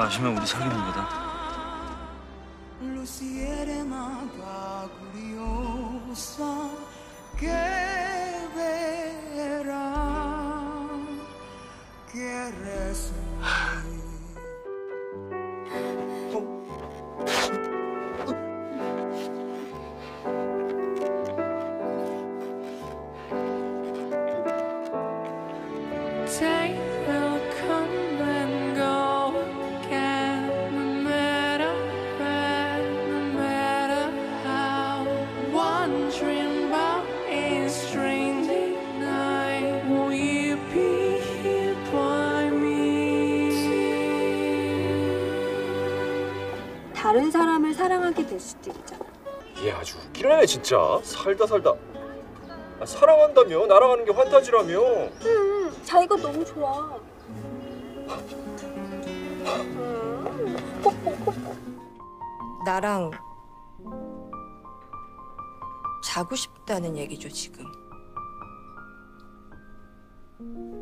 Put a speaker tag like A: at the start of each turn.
A: 마시면 우리 사귀는 거다.
B: Luciérna
C: 다른 사람을 사랑하게 될 수도 있잖아.
D: 얘 아주 웃기는 애네 진짜 살다 살다 아, 사랑한다며 나랑 하는 게 환타지라며
C: 음, 자기가 너무 좋아.
E: 나랑 자고 싶다는 얘기죠 지금.
A: 네.